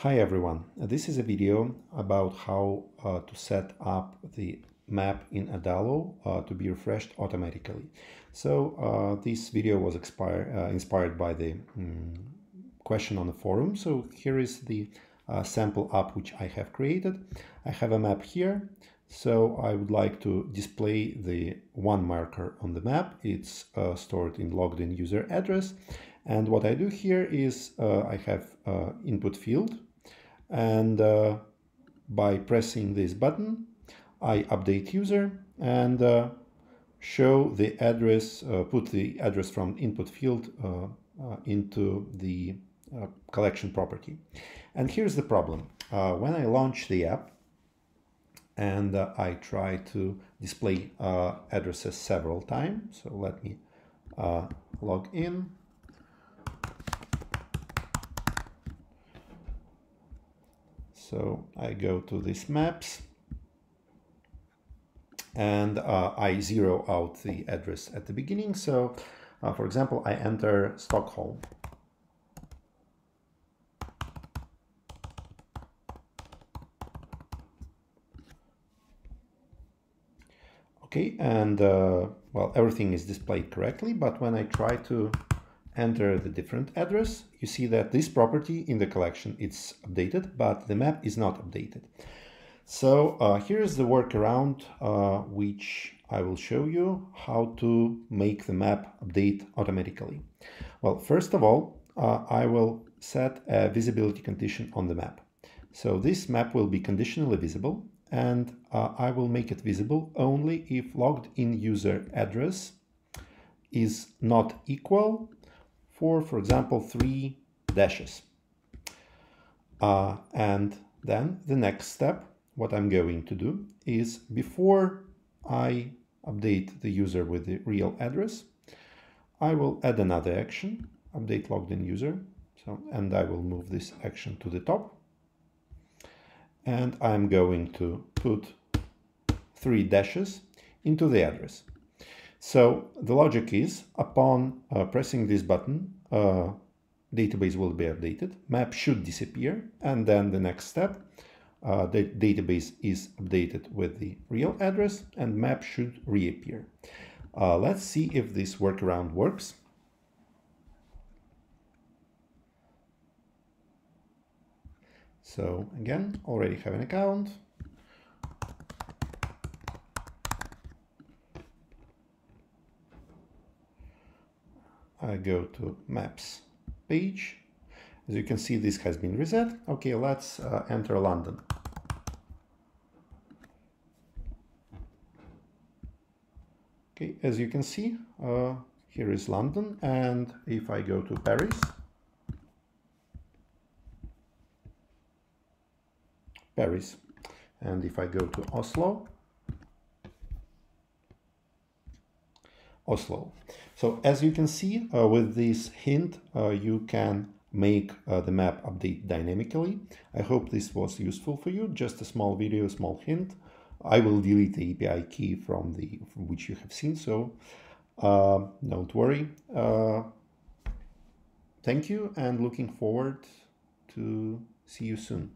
Hi everyone, this is a video about how uh, to set up the map in Adalo uh, to be refreshed automatically. So uh, this video was uh, inspired by the um, question on the forum. So here is the uh, sample app which I have created. I have a map here. So I would like to display the one marker on the map. It's uh, stored in logged in user address. And what I do here is I have input field and uh, by pressing this button I update user and uh, show the address, uh, put the address from input field uh, uh, into the uh, collection property. And here's the problem. when I launch the app and I try to display addresses several times, so let me log in So I go to these maps and uh, I zero out the address at the beginning. So uh, for example, I enter Stockholm. Okay, and uh, well, everything is displayed correctly, but when I try to enter the different address, you see that this property in the collection it's updated, but the map is not updated. So uh, here's the workaround uh, which I will show you how to make the map update automatically. Well, first of all, uh, I will set a visibility condition on the map. So this map will be conditionally visible and uh, I will make it visible only if logged in user address is not equal for, for example, three dashes. Uh, and then the next step, what I'm going to do is before I update the user with the real address, I will add another action, update logged in user. So, and I will move this action to the top. And I'm going to put three dashes into the address. So the logic is upon uh, pressing this button, uh, database will be updated, map should disappear, and then the next step, uh, the database is updated with the real address and map should reappear. Uh, let's see if this workaround works. So again, already have an account. I go to maps page. As you can see, this has been reset. Okay, let's uh, enter London. Okay, as you can see, uh, here is London. And if I go to Paris, Paris. And if I go to Oslo, Oslo. So as you can see uh, with this hint, uh, you can make uh, the map update dynamically. I hope this was useful for you. Just a small video, small hint. I will delete the API key from the from which you have seen. So uh, don't worry. Uh, thank you and looking forward to see you soon.